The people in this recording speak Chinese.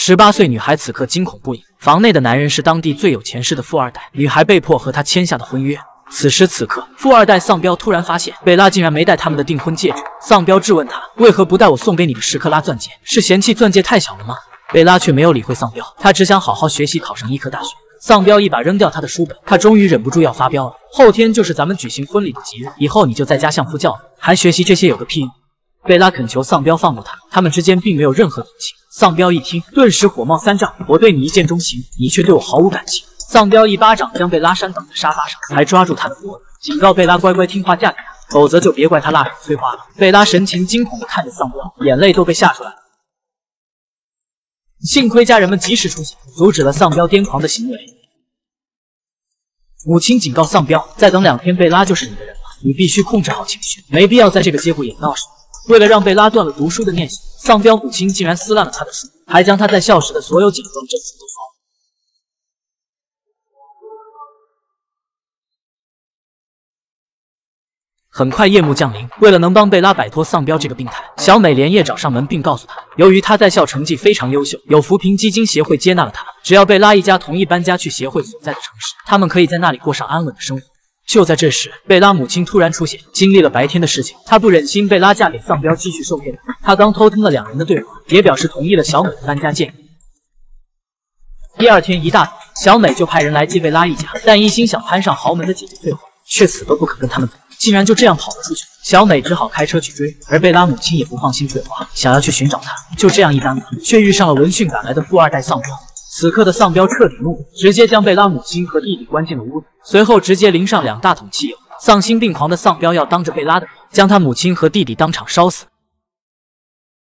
十八岁女孩此刻惊恐不已，房内的男人是当地最有钱势的富二代，女孩被迫和他签下的婚约。此时此刻，富二代丧彪突然发现贝拉竟然没带他们的订婚戒指，丧彪质问他为何不带我送给你的十克拉钻戒？是嫌弃钻戒太小了吗？贝拉却没有理会丧彪，他只想好好学习，考上医科大学。丧彪一把扔掉他的书本，他终于忍不住要发飙了。后天就是咱们举行婚礼的吉日，以后你就在家相夫教子，还学习这些有个屁用！贝拉恳求丧彪放过他，他们之间并没有任何感情。丧彪一听，顿时火冒三丈，我对你一见钟情，你却对我毫无感情。丧彪一巴掌将贝拉扇倒在沙发上，还抓住他的脖子，警告贝拉乖乖听话嫁给他，否则就别怪他辣手摧花了。贝拉神情惊恐地看着丧彪，眼泪都被吓出来了。幸亏家人们及时出现，阻止了丧彪癫狂的行为。母亲警告丧彪，再等两天，贝拉就是你的人了。你必须控制好情绪，没必要在这个节骨眼闹事。为了让贝拉断了读书的念想，丧彪母亲竟然撕烂了他的书，还将他在校时的所有奖状证书都烧了。很快夜幕降临，为了能帮贝拉摆脱丧彪这个病态，小美连夜找上门，并告诉他，由于他在校成绩非常优秀，有扶贫基金协会接纳了他，只要贝拉一家同意搬家去协会所在的城市，他们可以在那里过上安稳的生活。就在这时，贝拉母亲突然出现，经历了白天的事情，她不忍心贝拉嫁给丧彪继续受骗，她刚偷听了两人的对话，也表示同意了小美的搬家建议。第二天一大早，小美就派人来接贝拉一家，但一心想攀上豪门的姐姐翠花却死都不肯跟他们走。竟然就这样跑了出去，小美只好开车去追，而贝拉母亲也不放心翠花，想要去寻找她。就这样一耽搁，却遇上了闻讯赶来的富二代丧彪。此刻的丧彪彻底怒了，直接将贝拉母亲和弟弟关进了屋子，随后直接淋上两大桶汽油。丧心病狂的丧彪要当着贝拉的面将他母亲和弟弟当场烧死。